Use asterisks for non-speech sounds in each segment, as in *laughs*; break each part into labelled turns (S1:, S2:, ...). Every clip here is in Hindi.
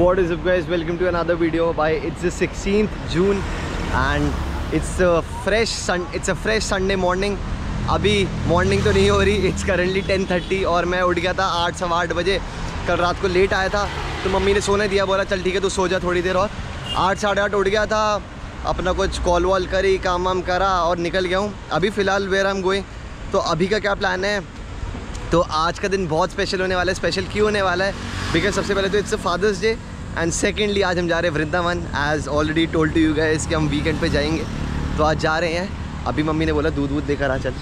S1: What is up, guys? Welcome to another video. By it's the 16th June and it's a fresh sun, it's a fresh Sunday morning. अभी मॉर्निंग तो नहीं हो रही इट्स करंटली 10:30 और मैं उठ गया था आठ, सवा आठ बजे कल रात को लेट आया था तो मम्मी ने सोने दिया, बोला, चल, ठीक है, तू सो जा थोड़ी देर और आठ, साढ़े आठ उठ गया था, अपना कुछ कॉल वॉल करी, काम वाम करा और निकल गया हूँ अभी फ़िलहाल आई एम गोइंग तो अभी का क्या प्लान है तो आज का दिन बहुत स्पेशल होने वाला है। स्पेशल क्यों होने वाला है? बिकॉज़ सबसे पहले तो it's a father's day and secondly आज हम जा रहे हैं Vrindavan. As already told to you guys कि हम वीकेंड पे जाएँगे। तो आज जा रहे हैं। अभी मम्मी ने बोला दूध वूध देकर आ चल।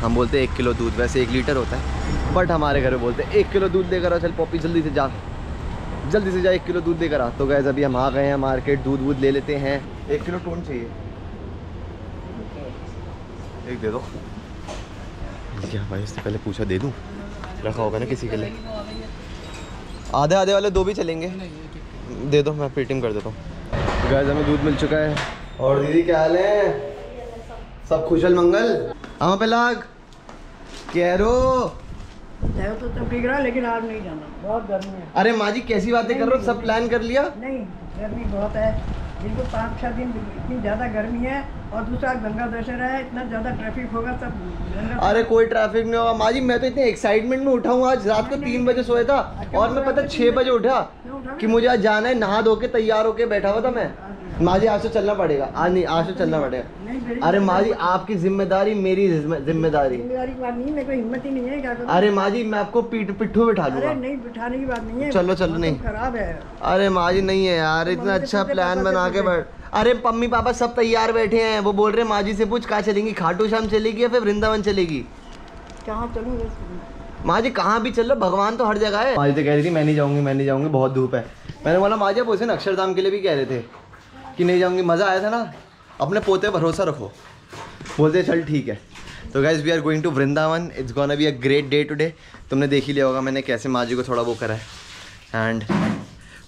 S1: हम बोलते हैं एक किलो दूध। वैसे एक लीटर होता है। बट हमारे घर में बोलते हैं एक किलो दूध देकर आ चल पॉपी जल्दी से जा। जल्दी से जा एक किलो दूध देकर आ। तो गैस अभी हम आ गए हैं मार्केट दूध वूध ले लेते हैं। एक किलो टोन चाहिए। एक दे दो। क्या भाई इससे पहले पूछा दे दूँ? रखा होगा ना किसी के लिए? आधे आधे वाले दो भी चलेंगे। दे दो मैं पेटीएम कर देता हूँ। गैस हमें दूध मिल चुका है। और दीदी क्या हाल है? सब खुशल मंगल? हम पे लाग कह रो?
S2: तो तब ठीक रहा लेकिन आज नहीं जाना। बहुत गर्मी है।
S1: अरे माँ जी कैसी बातें कर रहे हो? सब प्लान कर लिया?
S2: नहीं गर्मी बहुत है। जिनको पाँच छः दिन इतनी ज़्यादा गर्मी है और दूसरा गंगा दशहरा है इतना ज़्यादा ट्रैफ़िक होगा सब
S1: अरे कोई ट्रैफ़िक नहीं होगा। माँ जी मैं तो इतने एक्साइटमेंट में उठा हूँ आज। रात को तीन बजे सोया था और मैं पता छः बजे उठा कि मुझे आज जाना है नहा धो के तैयार होके बैठा हुआ था मैं। माँ जी आज तो चलना पड़ेगा। आज नहीं आज तो चलना पड़ेगा। अरे माँ जी आपकी ज़िम्मेदारी मेरी ज़िम्मेदारी।
S2: नहीं है हिम्मत ही नहीं है क्या
S1: अरे माँ जी मैं आपको पीठ पिट्ठू बिठा
S2: अरे नहीं बिठाने की बात नहीं है।
S1: चलो, चलो, नहीं।
S2: खराब है।
S1: अरे माँ जी नहीं है यार
S2: तो
S1: इतना अच्छा प्लान बना के बैठ। अरे मम्मी पापा सब तैयार बैठे हैं। वो बोल रहे हैं माँ जी से पूछ कहाँ चलेंगी? खाटू श्याम चलेगी या फिर वृंदावन चलेगी?
S2: कहाँ चलूँ?
S1: माँ जी कहाँ भी चल लो भगवान तो हर जगह है। माँ जी तो कह रही थी मैं नहीं जाऊँगी मैं नहीं जाऊँगी बहुत धूप है। मैंने बोला माँ जी आप उसे अक्षरधाम के लिए भी कह रहे थे। कि नहीं जाऊँगी, मज़ा आया था ना? अपने पोते भरोसा रखो। बोलते चल ठीक है। तो guys we are going to Vrindavan it's gonna be a great day today तुमने देख ही लिया होगा मैंने कैसे माँ जी को थोड़ा वो करा है। एंड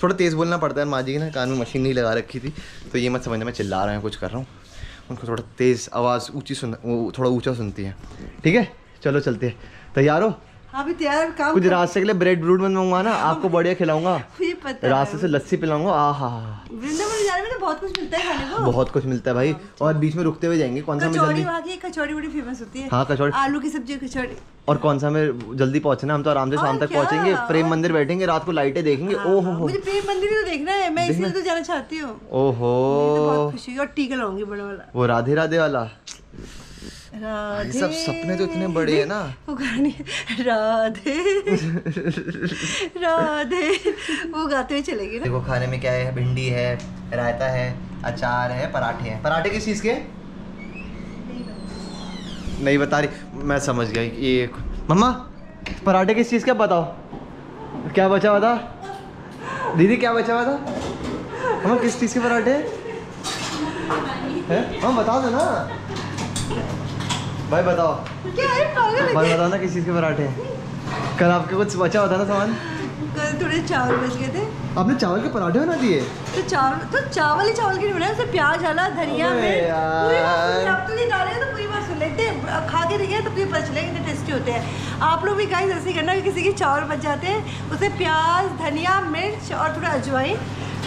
S1: थोड़ा तेज़ बोलना पड़ता है माँ जी की ना, कान में मशीन नहीं लगा रखी थी। तो ये मत समझना, मैं चिल्ला रहा हूँ, कुछ कर रहा हूँ। उनको थोड़ा तेज़ आवाज़ ऊँची सुन थोड़ा ऊँचा सुनती है। ठीक है? चलो, चलते हैं। तैयार हो?
S3: हाँ काम
S1: कुछ रास्ते के लिए ब्रेड ब्रूड में मंगवाना आपको बढ़िया खिलाऊँगा। रास्ते से लस्सी पिलाऊँगा आ हा
S3: वृंदावन जाने में तो बहुत कुछ मिलता है खाने को।
S1: बहुत कुछ मिलता है भाई। और बीच में रुकते हुए जाएँगे कौन सा
S3: कचौड़ी वहाँ की कचौड़ी बड़ी फ़ेमस होती है।
S1: हाँ कचौड़ी।
S3: आलू की सब्ज़ी कचौड़ी।
S1: और कौन सा हमें जल्दी पहुँचना हम तो आराम से शाम तक? पहुँचेंगे प्रेम मंदिर बैठेंगे रात को लाइटें देखेंगे
S3: हाँ,
S1: ओहो हो।
S3: मुझे प्रेम मंदिर भी तो देखना है मैं इसलिए तो जाना चाहती हूँ। मुझे तो बहुत खुशी और टीका लाऊँगी बड़ा वाला।
S1: वो राधे राधे वाला।
S3: राधे।
S1: सब सपने तो इतने बड़े हैं ना।
S3: वो गाने राधे। राधे। वो गाते हुए चलेगी ना।
S1: देखो खाने में क्या है? भिंडी है रायता है अचार है पराठे हैं। पराठे किस चीज़ के? नहीं बता रही। मैं समझ गया ये मम्मा पराठे किस चीज़ के बताओ? क्या बचा हुआ था? दीदी क्या बचा हुआ था? मम्मा किस चीज़ के पराठे? हैं? हम बता दो ना। भाई बताओ।
S3: क्या है पागल
S1: भाई बताओ ना किस चीज़ के पराठे हैं? कल आपके कुछ बचा था ना सामान?
S3: कल थोड़े चावल बच गए थे।
S1: आपने चावल के पराठे बना दिए?
S3: तो चावल तो चावल ही चावल के नहीं उसमें प्याज डाला धनिया पूरी तो डाले तो पूरी बात सुन लेते हैं। खा के देखिए तो फिर पता चलेगा कितने टेस्टी होते हैं। आप लोग भी गाइस ऐसे करना कि किसी के चावल बच जाते हैं। उसे प्याज धनिया मिर्च और थोड़ा अजवाइन।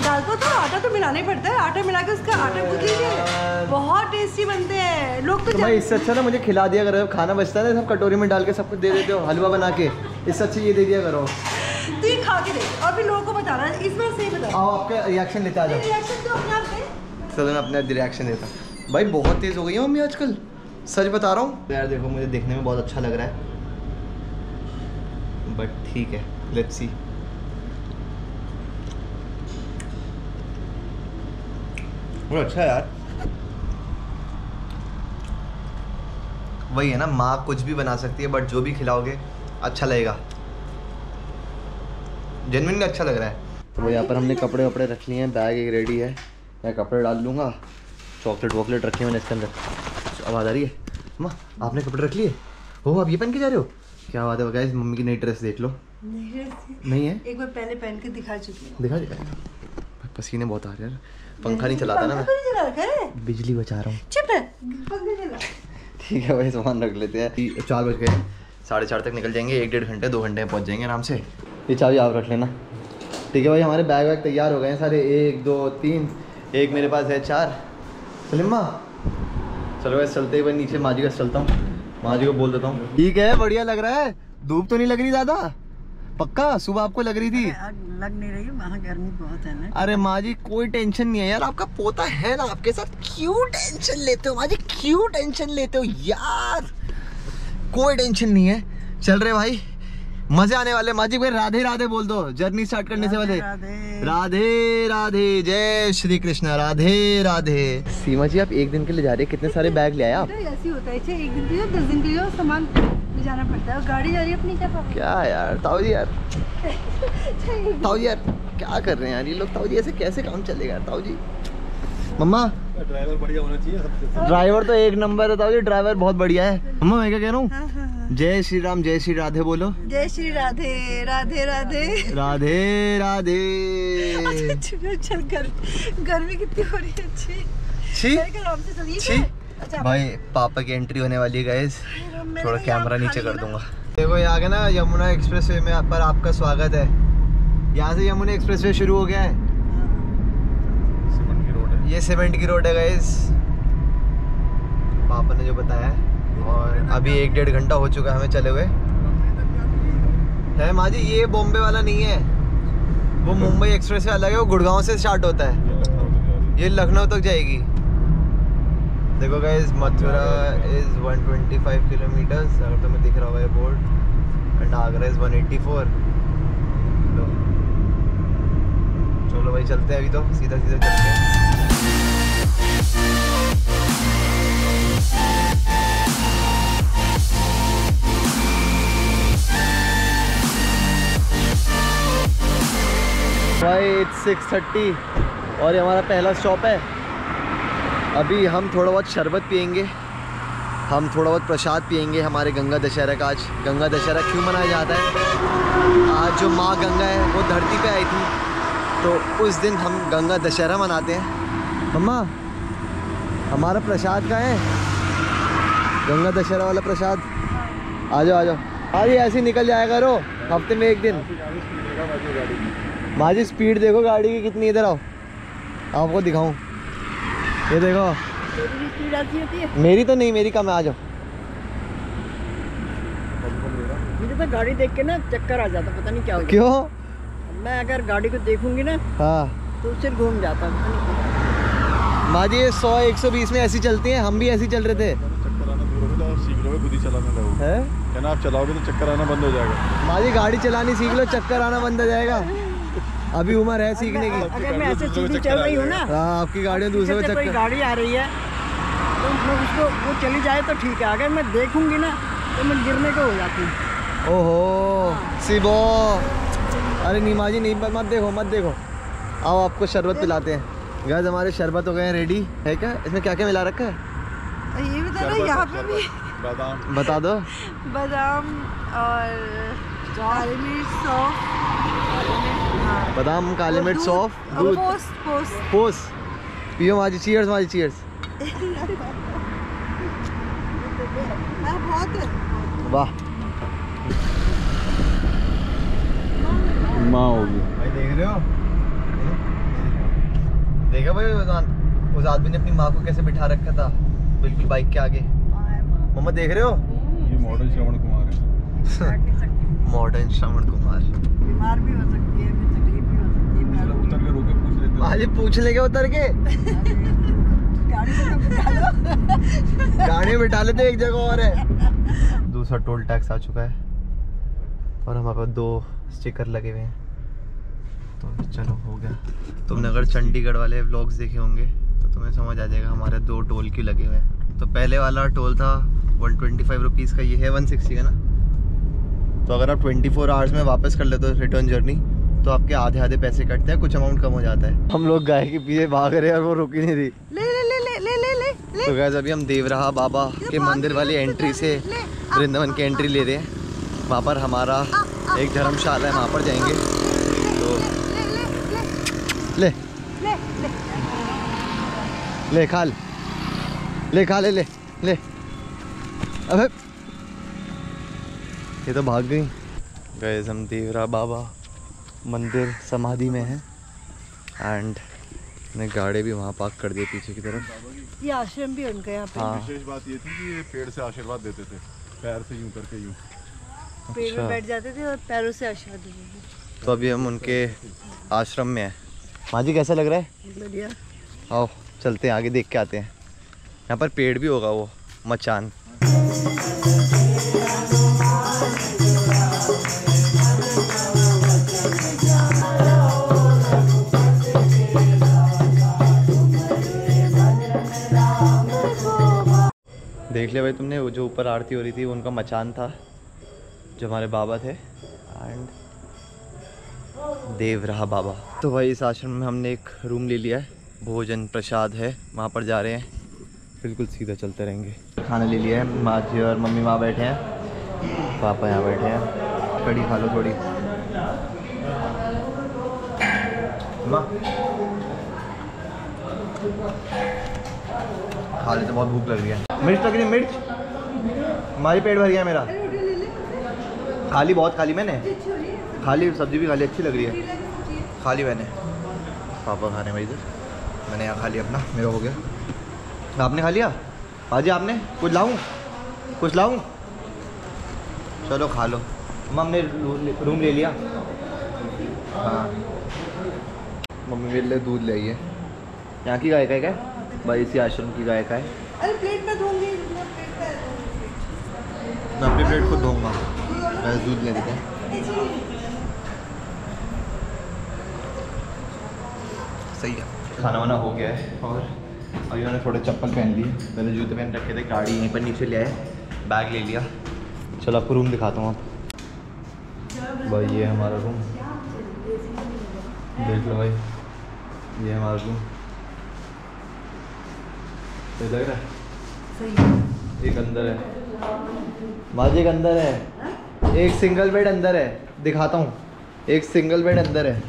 S3: डाल को तो आटा तो मिलाना ही पड़ता है। आटा मिला के उसका आटा गूंथ लीजिए। बहुत टेस्टी बनते हैं। लोग तो
S1: तो भाई इससे अच्छा ना मुझे खिला दिया करो। खाना बचता है ना सब कटोरी में डाल के सब कुछ दे देते हो हलवा बना के। इससे अच्छा ये दे दिया करो।
S3: तो ये खा के देख और फिर लोगों को बताना इस बार सही बताओ।
S1: आओ आपका रिएक्शन लेते आ जाओ।
S3: रिएक्शन तो अपने आप दे
S1: चलो मैं अपना रिएक्शन देता भाई बहुत तेज़ हो गई है मम्मी आजकल। सच बता रहा हूँ। यार देखो मुझे देखने में बहुत अच्छा लग रहा है। बट ठीक है लेट्स सी वो अच्छा है यार। वही है ना माँ कुछ भी बना सकती है बट जो भी खिलाओगे अच्छा लगेगा। जेनविनली अच्छा लग रहा है। तो यहाँ पर हमने कपड़े वपड़े रख लिए हैं बैग एक रेडी है। मैं कपड़े डाल लूँगा। चॉकलेट वॉकलेट रखे हैं इसके अंदर। आवाज़ आ रही है? माँ आपने कपड़े रख लिए? हो आप ये पहन के जा रहे हो? क्या बात है गाइस मम्मी की नई ड्रेस देख लो। नहीं है?
S3: एक बार पहले पहन के दिखा चुकी हूँ।
S1: दिखा दिखा। पसीने बहुत आ रहे हैं। पंखा नहीं चलाता ना मैं। बिजली बचा रहा हूँ।
S3: है
S1: ठीक है भाई सामान रख लेते हैं। चार बज गए। साढ़े चार तक निकल जाएँगे। एक डेढ़ घंटे दो घंटे में पहुँच जाएँगे आराम से। ये चाबी आप रख लेना। ठीक है भाई हमारे बैग वैग तैयार हो गए हैं सारे। एक दो तीन। एक मेरे पास है चार। सलिम्मा चलो वैसे चलते हुए नीचे माँ जी का चलता हूँ। माँ जी को बोल देता हूँ। ठीक है बढ़िया लग रहा है। धूप तो नहीं लग रही ज़्यादा? पक्का? सुबह आपको लग रही थी?
S2: लग नहीं रही वहाँ गर्मी बहुत है ना।
S1: अरे माँ जी कोई टेंशन नहीं है यार आपका पोता है ना आपके साथ क्यों टेंशन लेते हो माँ जी क्यों टेंशन लेते हो यार? कोई टेंशन नहीं है चल रहे भाई। मज़े आने वाले माँ जी भाई राधे राधे बोल दो। जर्नी स्टार्ट करने से पहले।
S2: राधे
S1: राधे। राधे जय श्री कृष्ण राधे राधे। सीमा जी आप एक दिन के लिए जा रहे हैं। कितने सारे बैग ले आए आप?
S3: ऐसे ही होता है। एक दिन के लिए दस दिन के लिए सामान ले जाना पड़ता है। गाड़ी जा रही है अपनी क्या
S1: क्या यार ताऊ जी यार। *laughs* ताऊ जी यार क्या कर रहे हैं यार? ये लोग ताऊ जी ऐसे कैसे काम चलेगा ताऊ जी? मम्मा?
S4: ड्राइवर बढ़िया होना चाहिए
S1: ड्राइवर तो एक नंबर है जी ड्राइवर बहुत बढ़िया है। मम्मा मैं क्या कह रहा हूँ?
S3: हाँ हाँ हाँ।
S1: जय श्री राम जय श्री राधे बोलो।
S3: जय श्री राधे राधे राधे।
S1: राधे राधे।
S3: गर, गर्मी कितनी हो रही है? अच्छी
S1: छी? छी?
S3: अच्छा
S1: भाई पापा की एंट्री होने वाली है गाइस थोड़ा कैमरा नीचे कर दूँगा। देखो यहाँ के ना यमुना एक्सप्रेस वे में पर आपका स्वागत है। यहाँ से यमुना एक्सप्रेस वे शुरू हो गया है। ये सीमेंट की रोड है गाइस पापा ने जो बताया और अभी एक डेढ़ घंटा हो चुका है हमें चले हुए। है माँ जी ये बॉम्बे वाला नहीं है। वो मुंबई एक्सप्रेस वे अलग है वो गुड़गांव से स्टार्ट होता है।
S4: ये लखनऊ तक
S1: जाएगी। देखो गाइस मथुरा इज़ 125 किलोमीटर्स अगर तुम्हें दिख रहा होगा ये बोर्ड एंड आगरा इज़ 184 लो चलो भाई चलते हैं अभी तो सीधा सीधा चलते हैं। सिक्स थर्टी और ये हमारा पहला स्टॉप है। अभी हम थोड़ा बहुत शरबत पियेंगे। हम थोड़ा बहुत प्रसाद पियेंगे हमारे गंगा दशहरा का आज। गंगा दशहरा क्यों मनाया जाता है? आज जो माँ गंगा है, वो धरती पे आई थी। तो उस दिन हम गंगा दशहरा मनाते हैं। मम्मा हमारा प्रसाद कहाँ है? गंगा दशहरा वाला प्रसाद। आ जाओ आ जाओ जी ऐसे ही निकल जाएगा करो। हफ़्ते में एक दिन। माजी स्पीड देखो गाड़ी की कितनी इधर आओ। आपको दिखाऊँ। ये देखो। मेरी तो नहीं मेरी कम है आ जाओ
S2: मुझे तो गाड़ी देख के ना चक्कर आ जाता पता नहीं क्या हो
S1: क्यों?
S2: मैं अगर गाड़ी को देखूँगी ना
S1: हाँ।
S2: तो सिर घूम जाता पता नहीं
S1: माजी ये सौ एक सौ बीस में ऐसी चलती हैं हम भी ऐसी चल रहे थे।
S4: चक्कर आना दूर हो जाओ सीख लोगे खुद ही चलाने लगोगे
S1: है।
S4: कहना आप चलाओगे तो चक्कर आना बंद हो जाएगा।
S1: माजी गाड़ी चलानी सीख लो चक्कर आना बंद हो जाएगा। अभी उम्र है सीखने की।
S2: अगर मैं ऐसे सीधी चल रही हूँ ना
S1: हाँ आपकी गाड़ियाँ दूसरे
S2: कोई
S1: चक्कर
S2: गाड़ी आ रही है तो मैं उसको वो चली जाए तो ठीक है अगर मैं देखूँगी ना तो मैं गिरने को हो जाती हूँ।
S1: ओहो सिबो। अरे नहीं माजी नहीं मत देखो मत देखो। आओ आपको शरबत पिलाते हैं। गैस हमारे शरबत हो गए हैं रेडी है क्या? इसमें क्या क्या मिला रखा है?
S3: ये बता रहा
S4: शरबत
S3: यहाँ पे भी।
S4: बादाम।
S1: बता दो।
S3: बादाम और काली मिर्च सौंफ। हाँ।
S1: बादाम काले
S3: और
S1: मिर्च
S3: दूध,
S1: सौंफ दूध।
S3: पोस्ट पोस्ट
S1: पोस। पियो माजी चीयर्स माजी चीयर्स
S3: हाँ बहुत है।
S1: वाह।
S4: माँ होगी
S1: भाई देख रहे हो? देखा भाई उस उस आदमी ने अपनी माँ को कैसे बिठा रखा था? बिल्कुल बाइक के आगे। मम्मा देख रहे हो?
S4: ये मॉडल श्रवण कुमार है।
S1: मॉडर्न श्रवण कुमार।
S2: बीमार भी हो सकती है तकलीफ़ भी हो सकती है
S4: उतर के रोके पूछ लेते हो।
S1: आज पूछ लेंगे उतर के।
S2: गाड़ी तो बिठा
S1: गाड़ी में बिठा लेते एक जगह और है। दूसरा टोल टैक्स आ चुका है। और हमारे पास दो स्टिकर लगे हुए हैं। तो चलो हो गया। तुमने अगर चंडीगढ़ वाले ब्लॉग्स देखे होंगे तो तुम्हें समझ आ जाएगा हमारे दो टोल क्यों लगे हुए हैं। तो पहले वाला टोल था वन ट्वेंटी फाइव रुपीज़ का ये है वन सिक्सटी का ना? तो अगर आप ट्वेंटी फोर आवर्स में वापस कर लेते हो रिटर्न जर्नी तो आपके आधे आधे पैसे कटते हैं कुछ अमाउंट कम हो जाता है। हम लोग गाय के पीछे भाग रहे हैं और वो रुकी नहीं रही।
S3: ले ले ले ले ले ले ले
S1: तो गैस अभी हम देवराहा बाबा के मंदिर वाली एंट्री से वृंदावन की एंट्री ले रहे हैं। वहाँ पर हमारा एक धर्मशाला है वहाँ पर जाएँगे। तो
S3: ले
S1: खा ले ले खा ले ले ले। अबे। ये तो भाग गई। गए हम देवरा बाबा मंदिर समाधि में है। एंड ने गाड़ी भी वहाँ पार्क कर दी पीछे की तरफ़।
S3: ये आश्रम भी उनका यहाँ पे।
S1: हाँ।
S4: विशेष बात ये थी कि ये पेड़ से आशीर्वाद देते थे। पैर से यूँ करके यूँ।
S3: पेड़
S1: अच्छा।
S3: में बैठ जाते थे और पैरों से आशीर्वाद देते थे।
S1: तो अभी हम उनके आश्रम में हैं। माँ जी कैसा लग रहा है?
S2: बढ़िया।
S1: आओ। चलते हैं, आगे देख के आते हैं। यहाँ पर पेड़ भी होगा वो, मचान। देख लिया भाई तुमने, वो जो ऊपर आरती हो रही थी, वो उनका मचान था, जो हमारे बाबा थे। एंड देव रहा बाबा। तो भाई इस आश्रम में हमने एक रूम ले लिया है। भोजन प्रसाद है वहाँ पर जा रहे हैं। बिल्कुल सीधा चलते रहेंगे। खाना ले लिया है माँ जी और मम्मी वहाँ बैठे हैं। पापा यहाँ बैठे हैं। कड़ी खा लो थोड़ी। माँ। खा लेते बहुत भूख लग रही है। मिर्च लग रही है मिर्च? हमारी पेट भर गया मेरा। खाली बहुत खाली मैंने। खाली सब्ज़ी भी खाली अच्छी लग रही है। खाली मैंने। पापा खाने में इधर। मैंने यहाँ खा लिया अपना मेरा हो गया। आपने खा लिया? बाजी आपने? कुछ लाऊं? कुछ लाऊं? चलो खा लो। मम्मा हमने रूम ले लिया। हाँ। मम्मी मेरे लिए दूध ले है। यहाँ की गाय का है क्या? भाई इसी आश्रम की गाय का है।
S3: अरे प्लेट में दूँगी। मैं में।
S1: मैं अपनी प्लेट खुद धोऊँगा। बस दूध ले देते हैं। सही है। खाना वाना हो गया है और अभी मैंने थोड़े चप्पल पहन लिए। पहले जूते पहन रखे थे गाड़ी यहीं पर नीचे ले आए बैग ले लिया। चलो आपको रूम दिखाता हूँ आप। भाई ये हमारा रूम देख लो भाई ये हमारा रूम सही लग रहा है?
S3: सही। है
S1: एक अंदर है। माजी एक अंदर है। एक सिंगल बेड अंदर है। दिखाता हूँ। एक सिंगल बेड अंदर है।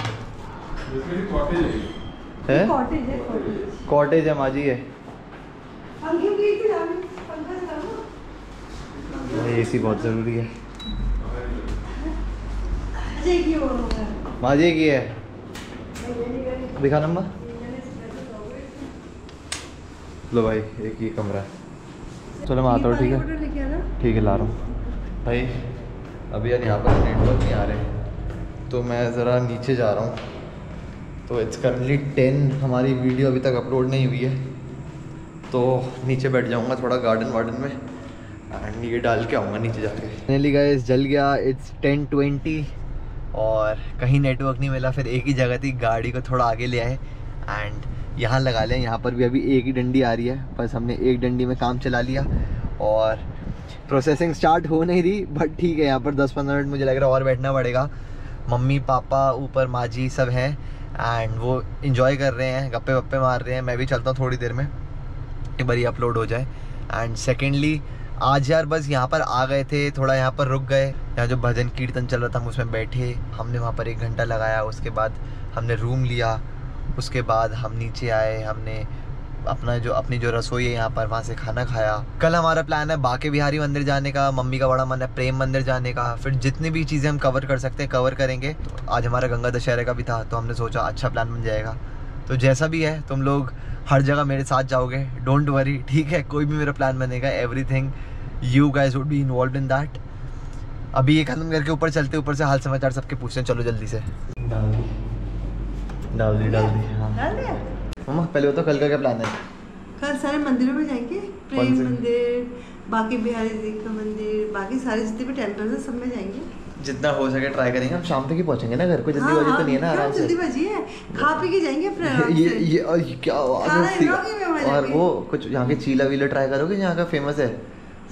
S1: है?
S3: कॉटेज है
S1: है माजी है ए सी बहुत ज़रूरी है।
S3: की
S1: माजी की है दिखा नंबर। लो भाई एक ही कमरा है। चलो मैं आता हूँ ठीक है? ठीक है ला रहा हूँ। भाई अभी यार यहाँ पर नेटवर्क नहीं आ रहे तो मैं ज़रा नीचे जा रहा हूँ। तो इट्स करंटली टेन हमारी वीडियो अभी तक अपलोड नहीं हुई है। तो नीचे बैठ जाऊँगा थोड़ा गार्डन वार्डन में एंड ये डाल के आऊँगा नीचे जाके। फाइनली गाइस जल गया। इट्स टेन ट्वेंटी और कहीं नेटवर्क नहीं मिला, फिर एक ही जगह थी, गाड़ी को थोड़ा आगे ले आए एंड यहाँ लगा लें। यहाँ पर भी अभी एक ही डंडी आ रही है। बस हमने एक डंडी में काम चला लिया और प्रोसेसिंग स्टार्ट हो नहीं रही बट ठीक है, यहाँ पर 10-15 मिनट मुझे लग रहा है और बैठना पड़ेगा। मम्मी, पापा, ऊपर माजी सब हैं। एंड वो इंजॉय कर रहे हैं, गप्पे वप्पे मार रहे हैं। मैं भी चलता हूँ थोड़ी देर में एक बार अपलोड हो जाए। एंड सेकेंडली आज यार बस यहाँ पर आ गए थे, थोड़ा यहाँ पर रुक गए। यहाँ जो भजन कीर्तन चल रहा था, हम उसमें बैठे। हमने वहाँ पर एक घंटा लगाया, उसके बाद हमने रूम लिया। उसके बाद हम नीचे आए, हमने अपना जो अपनी जो रसोई है यहाँ पर वहाँ से खाना खाया। कल हमारा प्लान है बाके बिहारी मंदिर जाने का मम्मी का बड़ा मन है प्रेम मंदिर जाने का। फिर जितनी भी चीज़ें हम कवर कर सकते हैं कवर करेंगे। तो आज हमारा गंगा दशहरे का भी था तो हमने सोचा अच्छा प्लान बन जाएगा। तो जैसा भी है तुम लोग हर जगह मेरे साथ जाओगे। डोंट वरी ठीक है? कोई भी मेरा प्लान बनेगा everything you guys would be involve in that अभी ये खत्म करके ऊपर चलते ऊपर से हाल समाचार सबके पूछते हैं। चलो जल्दी से। डाल दी। डाल दी डाल दी। हाँ
S3: डाल दिया?
S1: मम्मा पहले बताओ कल का क्या प्लान है?
S3: कल सारे मंदिरों में जाएँगे। प्रेम मंदिर बाकी बिहारी जी का मंदिर बाकी सारे जितने भी टेम्पल्स हैं सब में जाएँगे।
S1: जितना हो सके ट्राई करेंगे। हम शाम तक ही पहुँचेंगे ना घर? को जल्दी
S3: हाँ,
S1: तो
S3: हाँ,
S1: नहीं है ना आराम से?
S3: जल्दी बाजी है। खा पी के जाएँगे अपने
S1: ये ये और ये क्या आवाज़ है और वो कुछ यहाँ के चीला वीला ट्राई करोगे यहाँ का फ़ेमस है?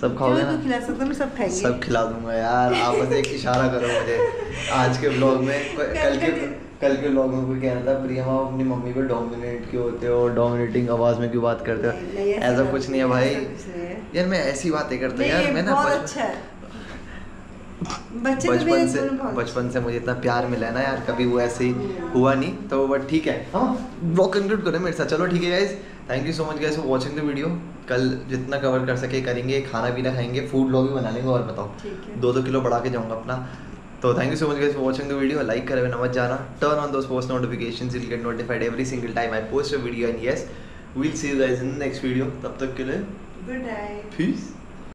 S1: सब खाओगे ना?
S3: तो खिला सकता हूँ, मैं सब खाएँगे।
S1: सब खिला दूँगा यार। आप बस एक इशारा करो मुझे। आज के ब्लॉग में कल के कल के ब्लॉग में कोई कह रहा था प्रियम आप अपनी मम्मी को डोमिनेट क्यों होते हो डोमिनेटिंग आवाज़ में क्यों बात करते हो?
S3: ऐसा
S1: कुछ नहीं है भाई। यार मैं ऐसी बातें करता हूँ यार मैं ना
S3: अच्छा
S1: बचपन से बचपन से मुझे इतना प्यार मिला है ना यार कभी वो ऐसे ही हुआ नहीं तो बट ठीक है। हाँ ब्लॉग कंक्लूड करें मेरे साथ। चलो ठीक है guys thank you so much guys for watching the video कल जितना कवर कर सके करेंगे खाना पीना खाएँगे फ़ूड ब्लॉग भी बना लेंगे और बताओ। दो दो किलो बढ़ा के जाऊँगा अपना। तो thank you so much guys for watching the video like करें बिना मत जाना. Turn on those post notifications you get notified every single time I post a video and yes we'll see you guys in the next video तब तक के लिए
S3: गुड नाइट
S1: पीस